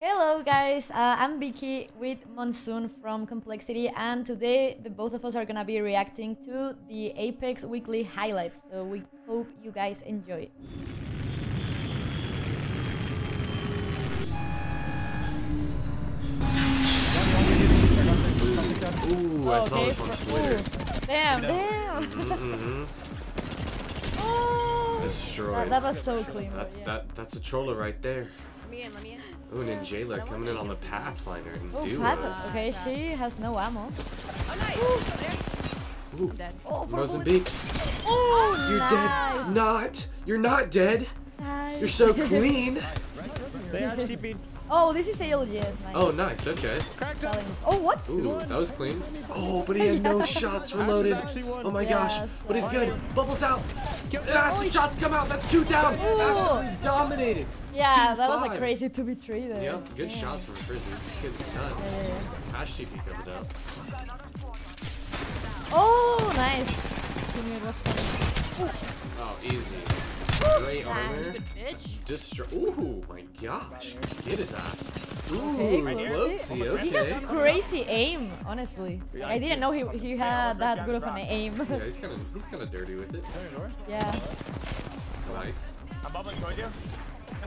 Hello guys, uh, I'm Vicky with Monsoon from Complexity and today the both of us are gonna be reacting to the Apex weekly highlights. So we hope you guys enjoy. Ooh, I saw Okay, this on Twitter. ooh. Damn, damn. Mm-hmm. Oh, Destroyed. that, that was so clean. That's yeah. that. That's a troller right there. Let me in, let me in. Ooh, and then Jayla coming in on the Pathfinder and Oh, duos. Pat- okay, she has no ammo. Oh, nice. There. Ooh, I'm dead. Oh, for Mozambique. Oh, You're nice. dead. Not. You're not dead. Nice. You're so clean. They actually beat Oh, this is ALGS. Nice. Oh, nice. Okay. cracked up. Challenge. Oh, what? Ooh, that was clean. Oh, but he had no shots reloaded. Oh my Yes. gosh. But he's good. Bubbles out. Kill them. Ah, some shots come out. That's two down. Absolutely dominated. Yeah, Team that was five. like crazy to be treated. Yeah, good Yeah. shots from Frizzy. Kids nuts. Yeah, yeah, Tash TP covered up. Oh, nice. Teammate was funny. Oh, easy. Great armor. Bitch. Destroy. Ooh, my gosh. Get his ass. Ooh, Okay, Cloakzy, He has crazy aim, honestly. I didn't know he, he had that good of an aim. Yeah, he's kind of he's kind of dirty with it. yeah. Nice.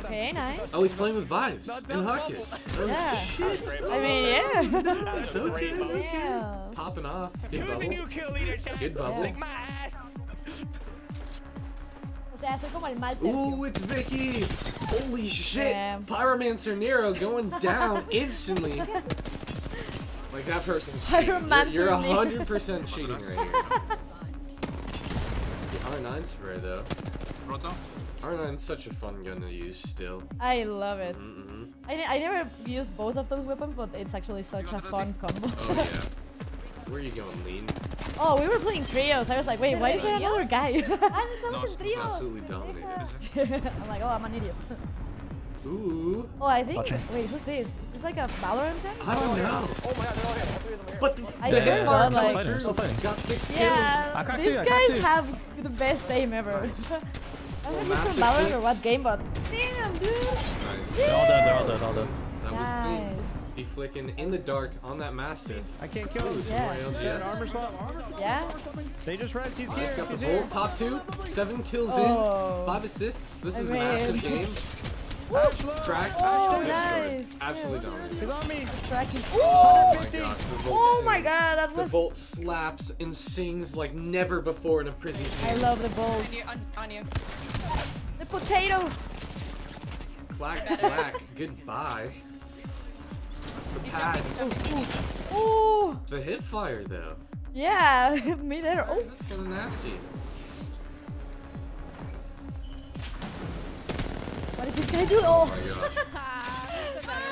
Okay, nice. Oh, he's playing with Vibes and Huckus. Oh Yeah. shit. I mean, oh, yeah. It's okay. okay. yeah. Popping off. Good bubble. Good bubble. O sea, soy como el mal Ooh, it's Vicky! Holy shit! Damn. Pyromancer Nero going down instantly. Like that person's cheating. You're, Pyromancer you're 100% cheating right here. The R9 spray though. R9's such a fun gun to use still. I love it. Mm-hmm. I, I never used both of those weapons, but it's actually such a fun combo. Oh yeah. Where are you going, Lean? Oh, we were playing trios. I was like, wait, why is there another guy? estamos. Absolutely dominated. I'm like, oh, I'm an idiot. Ooh. Oh, I think. Wait, who's this? Is like a Valorant thing? I don't oh, know. Oh but the, I the swear head to God, marks like- are Still fighting, through. Got six kills. Yeah, I cracked these two, I guys cracked two. have the best aim ever. Nice. I don't know if massive it's from Valorant or what game, but damn, dude. Nice. They're all dead, they're all dead, all dead. That was Nice. clean. Be flicking in the dark on that Mastiff. I can't kill him. Ooh, some Yeah. more Is that armor swap? Yeah. They just res. He's here. Nice, got the He's here. Top two, seven kills Oh. in, five assists. This I is a massive game. Ash. Cracked, Oh, nice. Absolutely dominated. He's on me. Tracking. Oh my 150. gosh, the Volt Oh my god, that The was. Volt slaps and sings like never before in a Prizzy's I love the ball. On you, on, on you. The potato. Clack, clack, goodbye. The pad. Oh, The hip fire though. yeah. Me there. Oh, That's kind of nasty. what did this guy do? Oh Oh.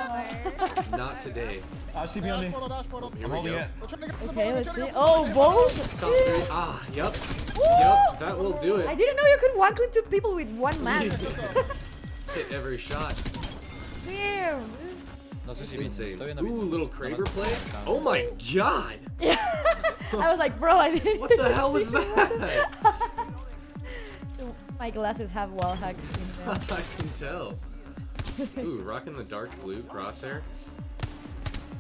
my god. Not today. RCP on me. Here we go. Okay, let's see. Oh, both. Ah, yep. Yep, that will do it. I didn't know you could one clip two people with one man. Hit every shot. Damn. Insane. Ooh, little Kraber play. Oh my god! I was like, bro, I didn't. What the hell was that? My glasses have wall hacks in them. I can tell. Ooh, rocking the dark blue crosshair.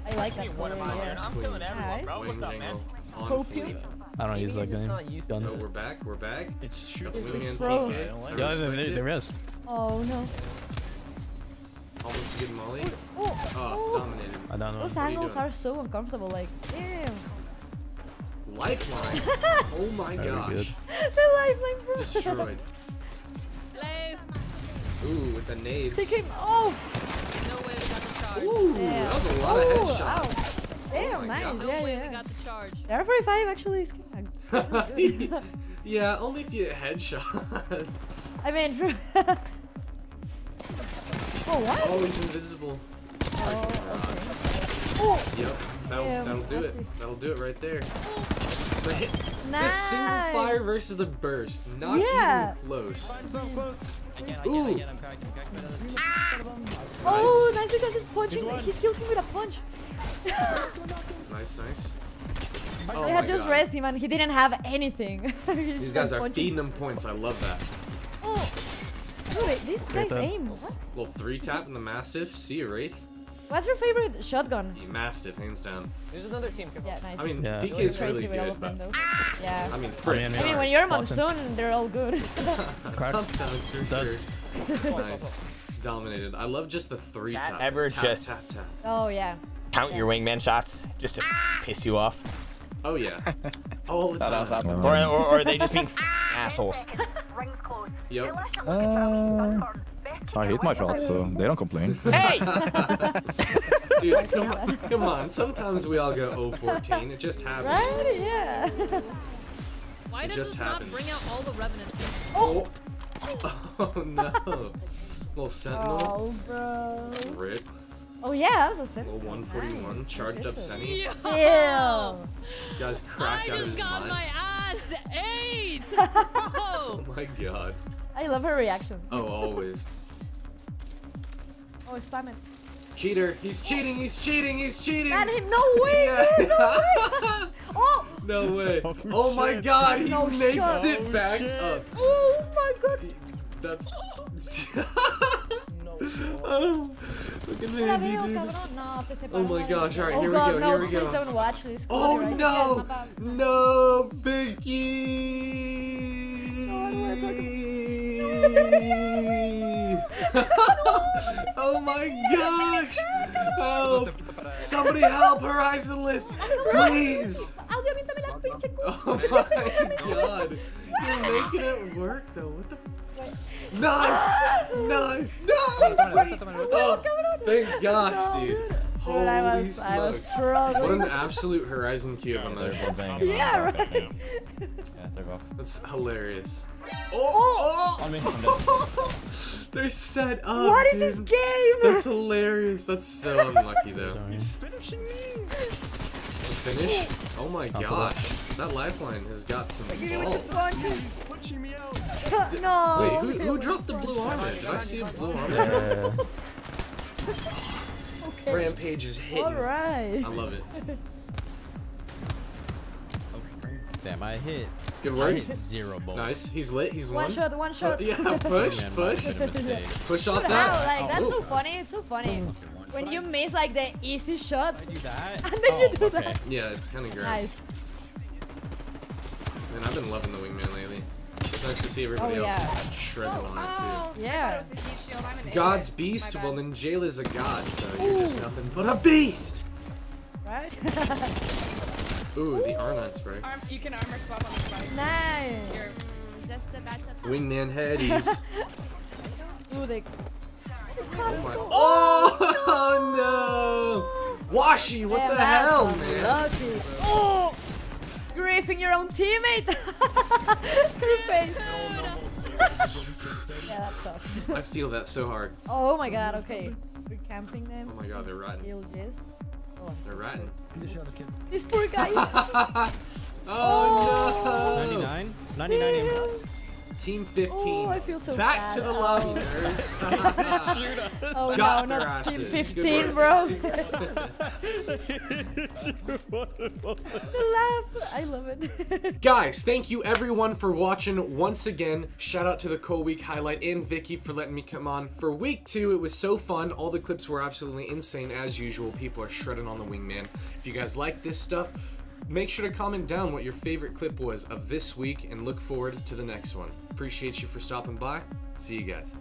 I like that color. Yeah. I'm killing everyone, bro. What's up, man? On Hope fleek. I don't use that game. Oh, Done. we're back. We're back. It's Got true. the wing and Bro. I Yeah, respect they, it. they rest. Oh no. Almost a good molly. Oh, Oh, oh. dominated. I don't know. Those are angles doing? are so uncomfortable. Like, damn. Lifeline. Oh my Very gosh. good. the lifeline, bro. Destroyed. Hello. Ooh, with the nades. They came. Oh. No way we got the charge. Ooh, Damn. that was a lot of Oh, headshots. ow. Damn, oh my nice. God. No Yeah, way yeah. we got the charge. The R45 actually is kind of. yeah, only if you hit headshots. I mean, for oh what? Oh, he's invisible. Oh, okay. Oh, Yep, that'll, Damn, that'll do it. nasty. That'll do it right there. The, hit, the nice. single fire versus the burst. Not Yeah. even close. Find himself close. Ooh. Ah! Oh, nice because he's punching. He kills him with a punch. Nice, nice. Oh they had just God. rest him and he didn't have anything. These guys are punching. feeding them points. I love that. This guy's then. aim. What? Little three tap in the Mastiff. See you, Wraith. What's your favorite shotgun? The Mastiff, hands down. There's another team. Careful. Yeah, nice. I mean, Yeah. PK You're is crazy really with all good, of them, but though. Yeah. I mean, I mean, frick, I mean, when you're Watson. Monsoon, they're all good. Cracks. sometimes for Dead. sure. nice, dominated. I love just the three That tap. ever tap, just- tap tap. oh yeah. Count your wingman shots just to piss you off, Oh yeah, all the That was time. happening. or, or, or are they just being assholes? Rings close. Yep. Uh, I hit my shots, so they don't complain. Hey! Dude, come on, come on. Sometimes we all go 014. It just happens. Right? Yeah. Why It does just this happened. not bring out all the revenants? Oh. Oh no. Little sentinel. oh, bro. Rip. Oh yeah, that was a sin. Little 141. Charged up Senny. Yo! Ew. Guy's I cracked out of just got my ass ate! Oh Bro! my god. I love her reactions. Oh, always. Oh, spam it. Cheater. He's cheating. He's cheating. He's cheating. Man, him, no way, Yeah. dude, no way. Oh, no way. Oh, Oh my shit. god. He No makes shot. it oh, back shit. up. oh my god. That's. oh, look at La Mandy, veo, dude. No, Oh my gosh, alright, oh here we go, no, here we please go. don't watch this. Oh Close no! Yeah. No, Vicky! oh my gosh! Help! Somebody help Horizon Lift! Please! Audio, aviéntame la pinche cu- Oh my god! You're making it work though, what the Nice! Nice! No! Wait! Oh, thank gosh, dude. Dude, Holy I was, I was smokes. struggling. What an absolute Horizon Cube on those ones. Yeah, right. Yeah, they're off. That's hilarious. Oh! Oh! On me, I'm dead. They're set up. What is this game? That's hilarious. That's so unlucky though. He's finishing me. Finish? Oh my Cancel gosh. That lifeline has got some balls. He's punching me out. no. Wait, who, who dropped the blue armor? Did I see a blue armor? Yeah. Okay. Rampage is hitting. Alright. I love it. Damn, I hit. Good I work. hit zero bullets. Nice. He's lit. He's One won. shot, one Oh, shot. yeah, push, Man, push. might have been a mistake. Push off How? that. Like, that's Oh. so funny. It's so funny. When you miss like the easy shot. I do that. And then you Oh, do okay. that. Yeah, it's kind of gross. Nice. Man, I've been loving the wingman lately. It's nice to see everybody Oh, else yeah. shredding oh, on it too. Oh. Yeah. Oh, God's beast? Well, then Jayla's a god, so you're just nothing but a beast! Right? Ooh, the R9 spray. Arm, you can armor swap on the spike. nice. You're, that's the bad. Wingman headies. Ooh, they. oh my. Oh no! Washi, what Damn, the that's hell, man? unlucky. Oh! Griefing your own teammate! Your face. yeah, that sucks. I feel that so hard. Oh my god, okay. We're camping them. Oh my god, they're ratting. Kill this. Oh, They're ratting. this poor guy. oh no! 99? 99 aim. Team 15. Oh, I feel so Back bad. to the oh. lobby, Oh. nerds. Oh Got no, their not team 15, bro. work. the laugh. I love it. Guys, thank you everyone for watching once again. Shout out to the Co Week highlight and Vicky for letting me come on. For week two, it was so fun. All the clips were absolutely insane as usual. People are shredding on the wingman. If you guys like this stuff, make sure to comment down what your favorite clip was of this week and look forward to the next one. Appreciate you for stopping by. See you guys.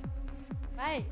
Bye.